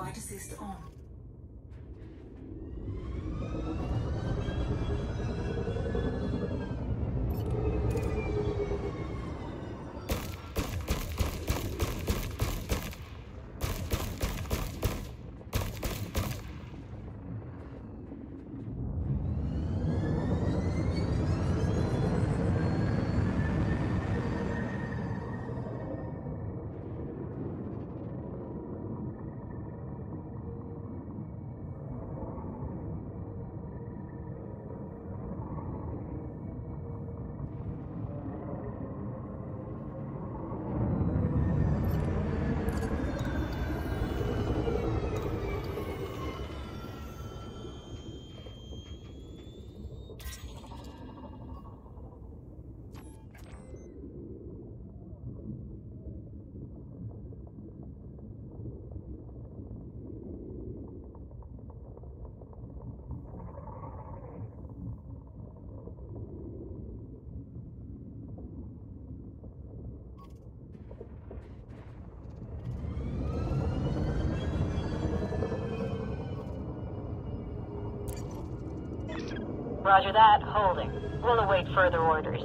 Flight assist on. Roger that. Holding. We'll await further orders.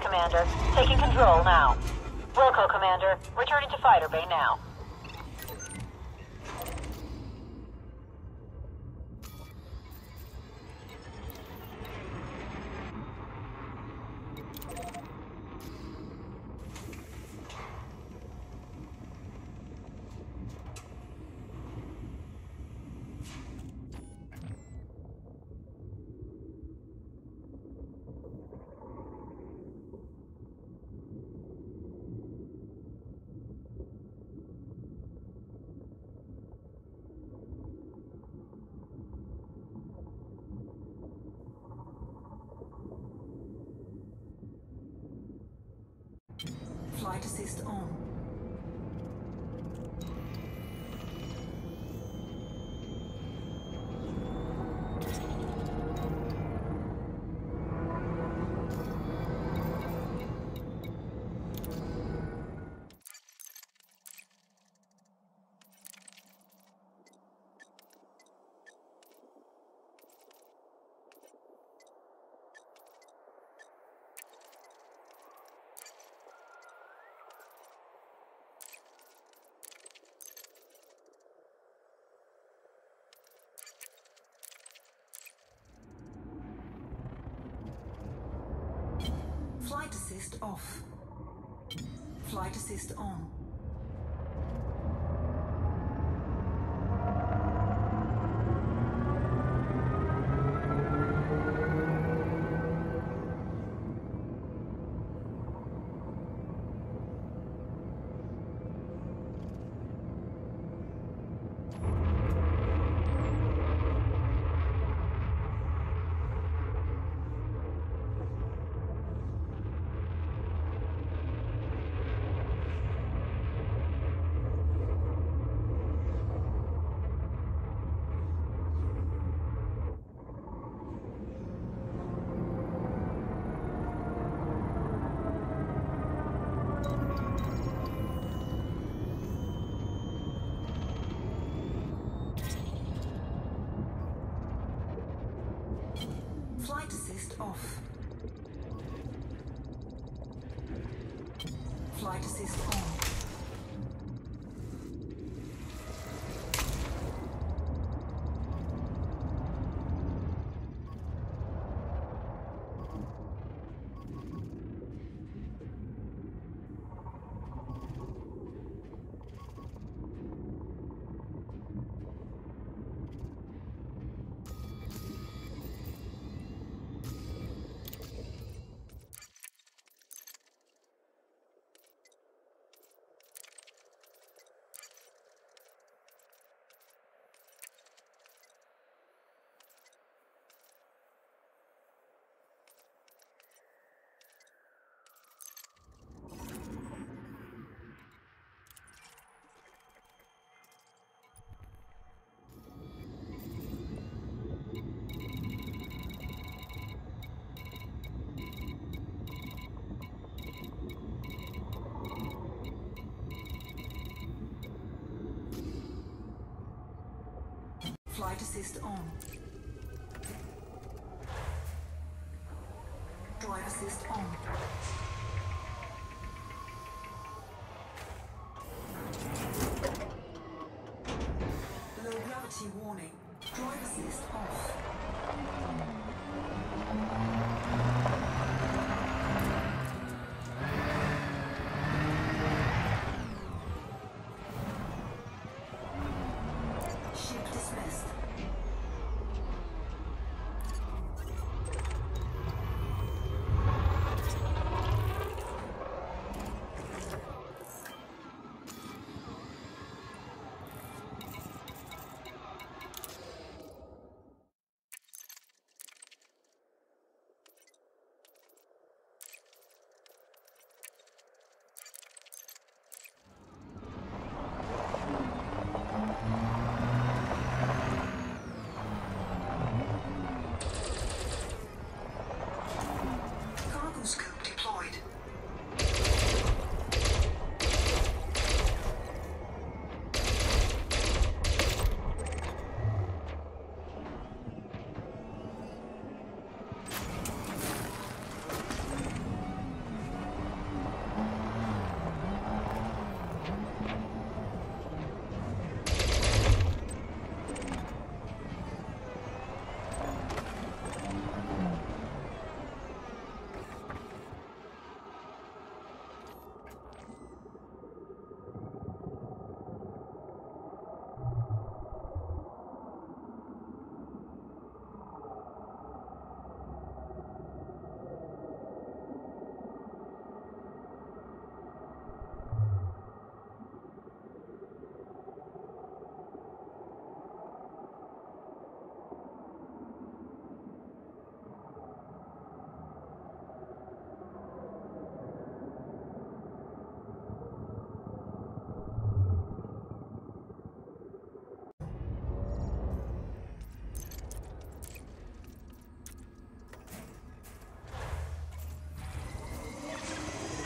Commander. Taking control now. Wilco, Commander. Returning to Fighter Bay now. Flight assist on. Flight assist off. Flight assist on. off. Flight assist on. Flight assist on. Drive assist on.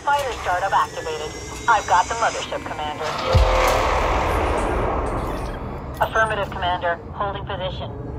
Fighter startup activated. I've got the mothership, Commander. Affirmative, Commander. Holding position.